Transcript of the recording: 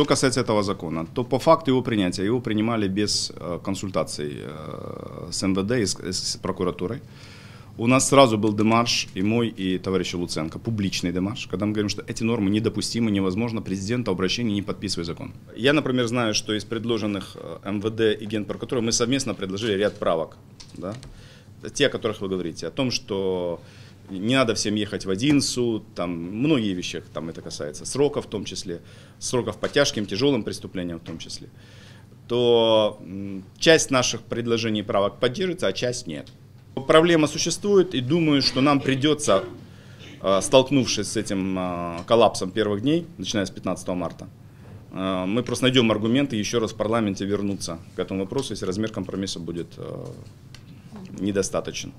Что касается этого закона, то по факту его принятия, его принимали без э, консультаций э, с МВД и с, с прокуратурой. У нас сразу был демарш, и мой, и товарища Луценко, публичный демарш, когда мы говорим, что эти нормы недопустимы, невозможно, президента обращение не подписывай закон. Я, например, знаю, что из предложенных э, МВД и Генпрокуратуры мы совместно предложили ряд правок, да, те, о которых вы говорите, о том, что не надо всем ехать в один там многие вещи там это касается, сроков в том числе, сроков по тяжким, тяжелым преступлениям в том числе, то часть наших предложений и правок поддерживается, а часть нет. Проблема существует, и думаю, что нам придется, э, столкнувшись с этим э, коллапсом первых дней, начиная с 15 марта, э, мы просто найдем аргументы еще раз в парламенте вернуться к этому вопросу, если размер компромисса будет недостаточен.